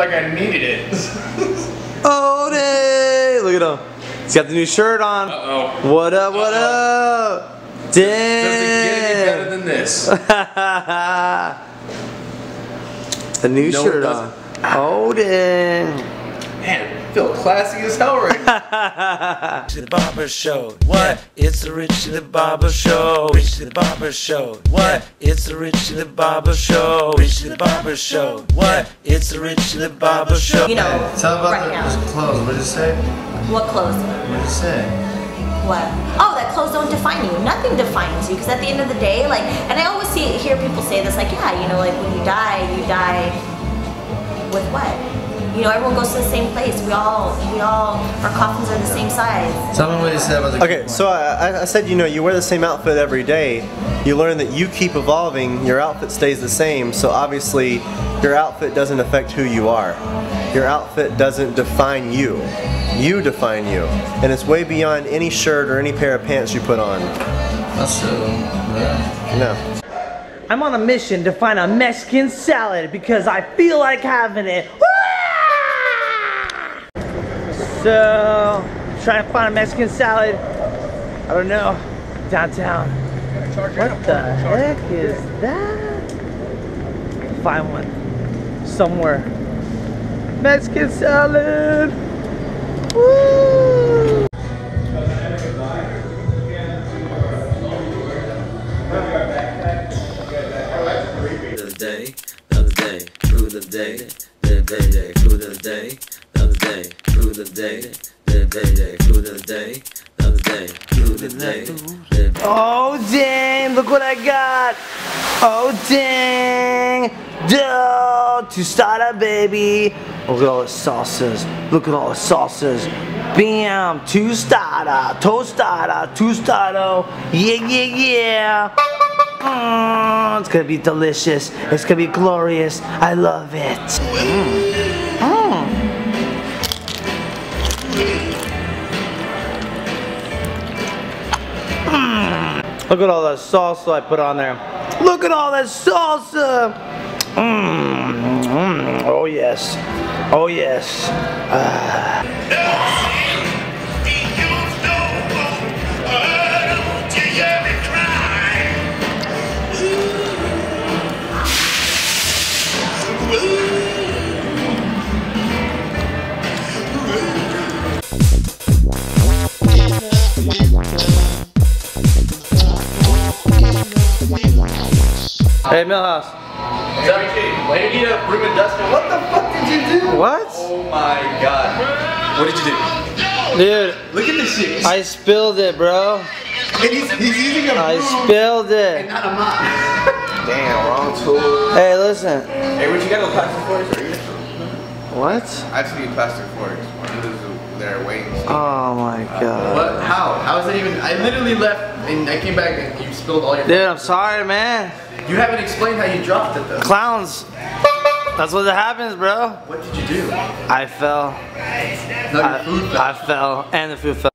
like I needed it. Oh, day! Look at him. He's got the new shirt on. Uh-oh. What up, what up? Does it get any better than this? the new No, shirt on. Oh, damn. Man, feel classy as hell right now. to the barber show. What? It's the Richie the Barber Show. Richie the Barber Show. What? It's the Richie the Barber Show. Richie the Barber Show. What? It's the Richie the Barber Show. You know, Tell about right the now. clothes. What did you say? What clothes? What did you say? What? Oh, that clothes don't define you. Nothing defines you. Because at the end of the day, like, and I always see hear people say this, like, yeah, you know, like when you die, you die with what? You know, everyone goes to the same place. We all, we all, our coffins are the same size. Tell me what he said about the Okay, so I, I said, you know, you wear the same outfit every day. You learn that you keep evolving, your outfit stays the same, so obviously your outfit doesn't affect who you are. Your outfit doesn't define you. You define you. And it's way beyond any shirt or any pair of pants you put on. That's true. Yeah. No. I'm on a mission to find a Mexican salad because I feel like having it. So, trying to find a Mexican salad. I don't know. Downtown. What the heck is that? Find one. Somewhere. Mexican salad. Woo! The day, the day, day, the day, the day, the day, Oh dang, look what I got. Oh dang. Duh, tostada baby. Look at all the sauces. Look at all the sauces. Bam, tostada, tostada, tostado. Yeah, yeah, yeah. Mm, it's gonna be delicious. It's gonna be glorious. I love it. Mm. Look at all that salsa I put on there. Look at all that salsa. Mm, mm, oh yes. Oh yes. Ah. Hey Millhouse. WK, way to eat broom and dustbin. What the fuck did you do? What? Oh my god. What did you do? Dude, Look at this shit. I spilled it, bro. And he's, he's using a I broom spilled and it. not a mop. Damn, wrong tool. Hey, listen. Hey, what you got? No plastic forks? Or What? I just need plastic forks. One of they're waiting. Oh my god. What? How? How is that even? I literally left and I came back and you spilled all your. Dude, I'm sorry, man. You haven't explained how you dropped it though. Clowns. That's what happens, bro. What did you do? I fell. No, I, food. I fell, and the food fell.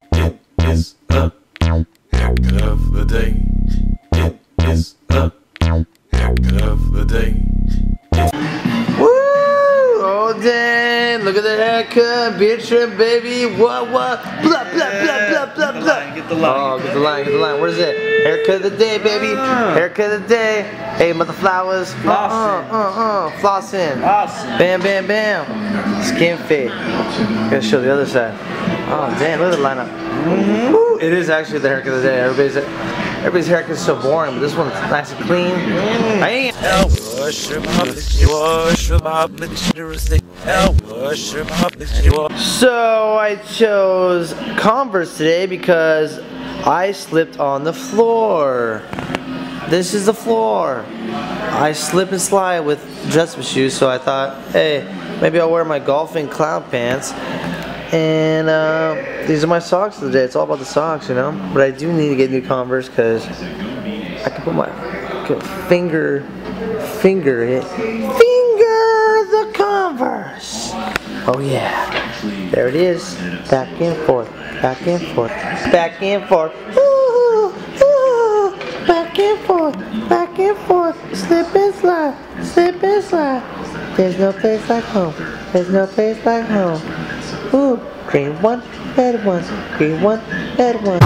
Look at the haircut, beard trim, baby. What? What? Blah blah blah blah blah blah. Get the line. Oh, get the line, get the line. Where's it? Haircut of the day, baby. Haircut of the day. Hey, mother flowers. Uh uh uh uh. Flossing. Bam bam bam. Skin fit. Gotta show the other side. Oh damn! Look at the lineup. Woo, It is actually the haircut of the day. Everybody's everybody's haircut is so boring, but this one's nice and clean. I ain't. So I chose Converse today because I slipped on the floor. This is the floor. I slip and slide with dress shoes, so I thought, hey, maybe I'll wear my golfing clown pants. And uh, these are my socks today. It's all about the socks, you know. But I do need to get new Converse because I can put my finger, finger it, finger the Converse. Oh yeah, there it is. Back and forth, back and forth, back and forth. Ooh, ooh, back and forth, back and forth. Slip and slide, slip and slide. There's no place like home. There's no place like home. Ooh, green one, red one, green one, red one.